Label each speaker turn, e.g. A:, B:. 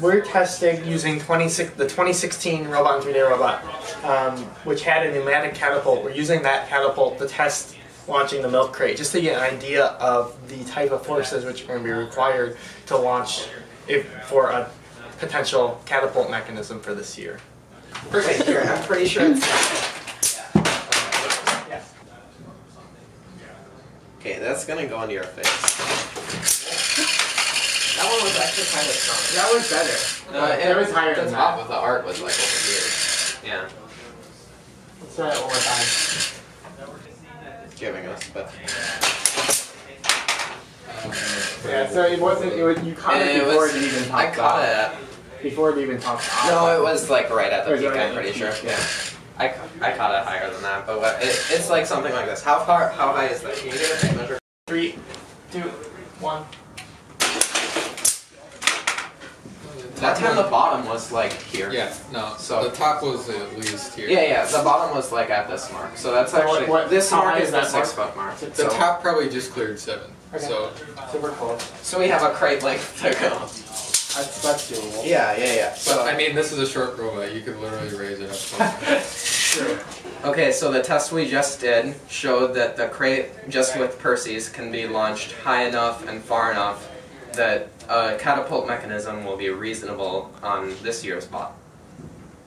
A: we're testing using 26, the 2016 Robot 3D Robot, um, which had a pneumatic catapult. We're using that catapult to test launching the milk crate, just to get an idea of the type of forces which are going to be required to launch if, for a potential catapult mechanism for this year.
B: Wait, here, I'm pretty sure it's. Okay, that's gonna go into your face. That one was actually kind of strong.
A: That was better.
C: No,
A: Uh, it was higher
C: the
A: than
C: top
A: that.
C: of the art was like over here.
B: Yeah,
A: Let's try it one more time.
B: giving us, but
A: Yeah, so it wasn't, it was, you caught it
B: it
A: before
B: was.
A: it even popped.
B: I
A: popped
B: caught
A: off.
B: it.
A: Before it even popped off.
B: no, it was like right at the
A: was
B: peak.
A: right
B: I'm
A: at the
B: pretty sure.
A: peak, yeah.
B: I, I caught it higher than that, but what, it, it's like something like this. How far? How high is that? Can you get a measure?
A: Three, two, one.
B: That time the bottom was like here.
C: Yeah, no.
B: So-
C: So the top was at least here.
B: Yeah, yeah. The bottom was like at this mark. So that's
A: So what-
B: actually
A: what-
B: this mark is
A: is
B: the
A: that
B: six foot mark.
A: The
C: The
B: So,
C: top probably just cleared seven.
A: Okay.
C: So
A: Super close.
B: so we have a crate length to go.
A: That's, that's doable.
B: Yeah, yeah, yeah.
C: But
B: So
C: I mean, this is a short robot. You could literally raise it up. close.
A: True.
B: okay, so the test we just did showed that the crate just with Perses can be launched high enough and far enough that a catapult mechanism will be reasonable on this year's bot.